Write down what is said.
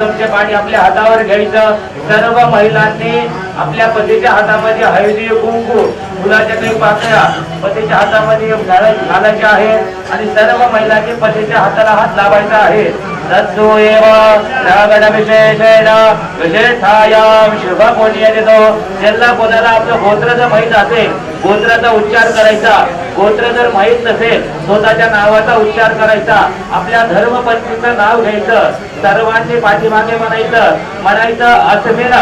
पाणी आपल्या हातावर घ्यायचं. सर्व महिलांनी आपल्या पतीच्या हातामध्ये हळदी कुंकू फुलाच्या काही पाकळ्या पतीच्या हातामध्ये घालायच्या आहेत आणि सर्व महिलांनी पतीच्या हाताला हात लावायचा आहे. तत्सु एव विशेषेण विशेषायाम शुभ कोणी ज्यांना कोणाला आपलं गोत्र जर माहीत असेल गोत्राचा उच्चार करायचा. गोत्र जर माहीत नसेल स्वतःच्या नावाचा उच्चार करायचा. आपल्या धर्मपत्नीचं नाव घ्यायचं. सर्वांनी पाठीमागे म्हणायचं म्हणायचं अस्मिन